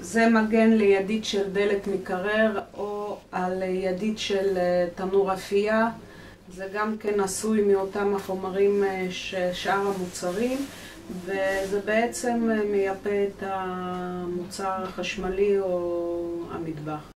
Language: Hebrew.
זה מגן לידית של דלת מקרר או על ידית של תנור אפייה. זה גם כן עשוי מאותם החומרים של שאר המוצרים וזה בעצם מייפה את המוצר החשמלי או המטבח.